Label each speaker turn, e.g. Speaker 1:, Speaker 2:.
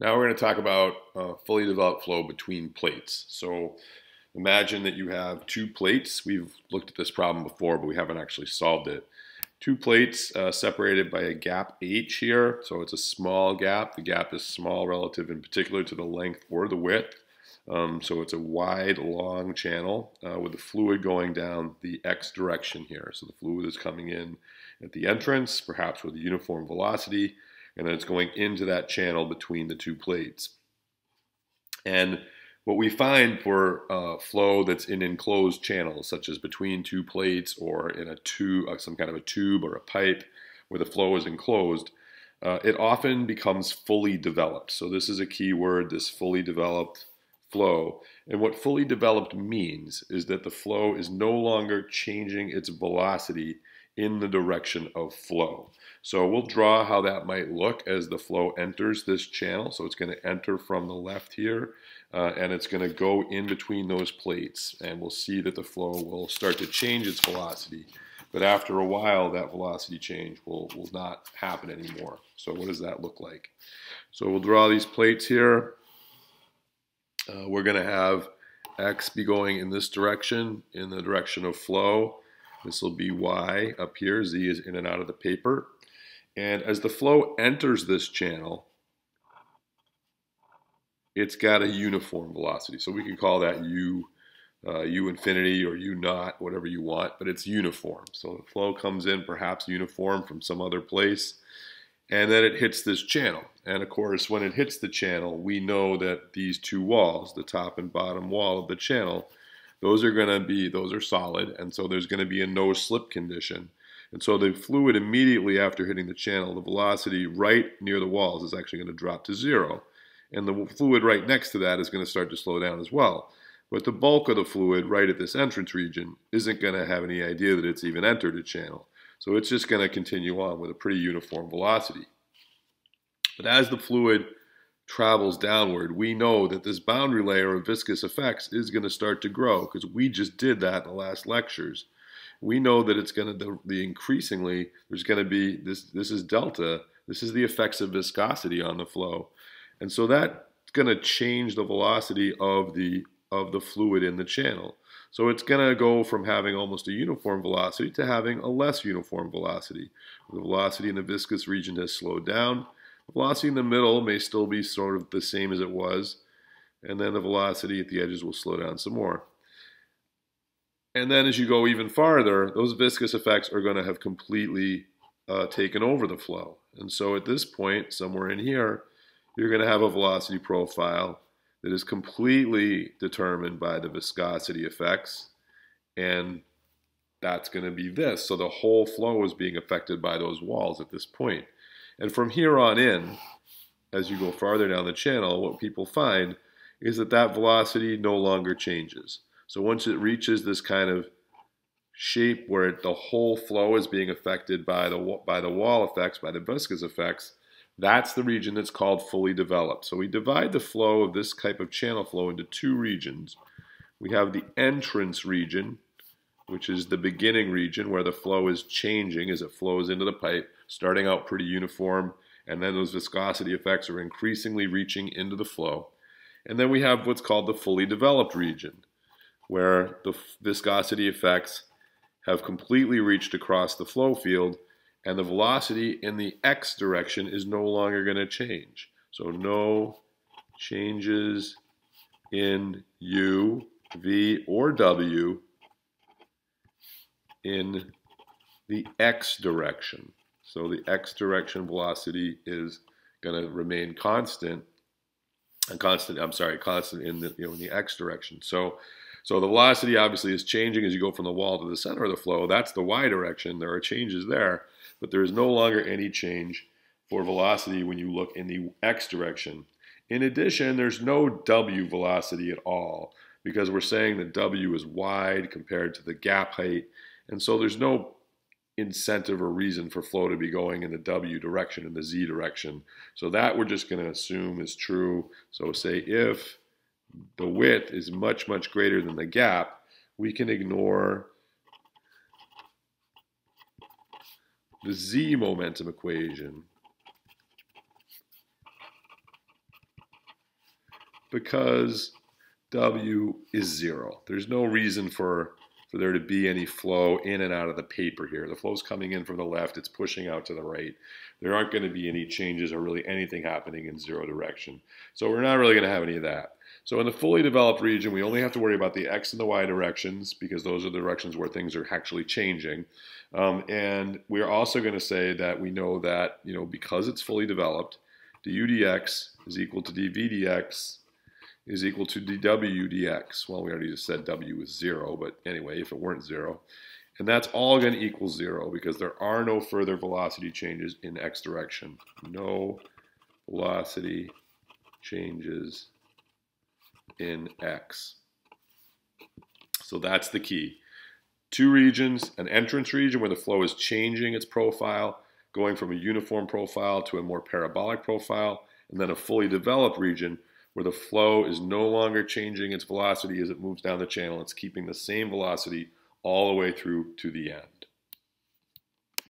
Speaker 1: Now we're going to talk about uh, fully developed flow between plates. So imagine that you have two plates. We've looked at this problem before, but we haven't actually solved it. Two plates uh, separated by a gap h here. So it's a small gap. The gap is small relative in particular to the length or the width. Um, so it's a wide, long channel uh, with the fluid going down the x direction here. So the fluid is coming in at the entrance, perhaps with a uniform velocity, and then it's going into that channel between the two plates. And what we find for uh, flow that's in enclosed channels, such as between two plates or in a tube, uh, some kind of a tube or a pipe where the flow is enclosed, uh, it often becomes fully developed. So this is a key word, this fully developed flow. And what fully developed means is that the flow is no longer changing its velocity in the direction of flow. So we'll draw how that might look as the flow enters this channel. So it's going to enter from the left here, uh, and it's going to go in between those plates. And we'll see that the flow will start to change its velocity. But after a while, that velocity change will, will not happen anymore. So what does that look like? So we'll draw these plates here. Uh, we're going to have x be going in this direction, in the direction of flow. This will be y up here. Z is in and out of the paper. And as the flow enters this channel, it's got a uniform velocity. So we can call that u, uh, u infinity or u naught, whatever you want, but it's uniform. So the flow comes in perhaps uniform from some other place, and then it hits this channel. And of course, when it hits the channel, we know that these two walls, the top and bottom wall of the channel, those are going to be, those are solid, and so there's going to be a no slip condition. And so the fluid immediately after hitting the channel, the velocity right near the walls is actually going to drop to zero. And the fluid right next to that is going to start to slow down as well. But the bulk of the fluid right at this entrance region isn't going to have any idea that it's even entered a channel. So it's just going to continue on with a pretty uniform velocity. But as the fluid travels downward, we know that this boundary layer of viscous effects is going to start to grow because we just did that in the last lectures. We know that it's going to the increasingly, there's going to be, this, this is delta, this is the effects of viscosity on the flow. And so that's going to change the velocity of the, of the fluid in the channel. So it's going to go from having almost a uniform velocity to having a less uniform velocity. The velocity in the viscous region has slowed down velocity in the middle may still be sort of the same as it was, and then the velocity at the edges will slow down some more. And then as you go even farther, those viscous effects are going to have completely uh, taken over the flow. And so at this point, somewhere in here, you're going to have a velocity profile that is completely determined by the viscosity effects. And that's going to be this. So the whole flow is being affected by those walls at this point. And from here on in, as you go farther down the channel, what people find is that that velocity no longer changes. So once it reaches this kind of shape where it, the whole flow is being affected by the, by the wall effects, by the viscous effects, that's the region that's called fully developed. So we divide the flow of this type of channel flow into two regions. We have the entrance region, which is the beginning region where the flow is changing as it flows into the pipe, starting out pretty uniform, and then those viscosity effects are increasingly reaching into the flow. And then we have what's called the fully developed region, where the viscosity effects have completely reached across the flow field, and the velocity in the x direction is no longer going to change. So no changes in u, v, or w in the x direction. So the x direction velocity is going to remain constant, and constant. I'm sorry, constant in the you know in the x direction. So so the velocity obviously is changing as you go from the wall to the center of the flow. That's the y direction. There are changes there, but there is no longer any change for velocity when you look in the x direction. In addition, there's no w velocity at all because we're saying that w is wide compared to the gap height and so there's no incentive or reason for flow to be going in the W direction, in the Z direction. So that we're just going to assume is true. So say if the width is much, much greater than the gap, we can ignore the Z momentum equation because W is zero. There's no reason for, for there to be any flow in and out of the paper here. The flow's coming in from the left, it's pushing out to the right. There aren't going to be any changes or really anything happening in zero direction. So we're not really going to have any of that. So in the fully developed region, we only have to worry about the x and the y directions because those are the directions where things are actually changing. Um, and we're also going to say that we know that, you know, because it's fully developed, du dx is equal to dv dx is equal to dw dx. Well, we already just said w is zero, but anyway, if it weren't zero. And that's all going to equal zero because there are no further velocity changes in x direction. No velocity changes in x. So that's the key. Two regions, an entrance region where the flow is changing its profile, going from a uniform profile to a more parabolic profile, and then a fully developed region where the flow is no longer changing its velocity as it moves down the channel. It's keeping the same velocity all the way through to the end.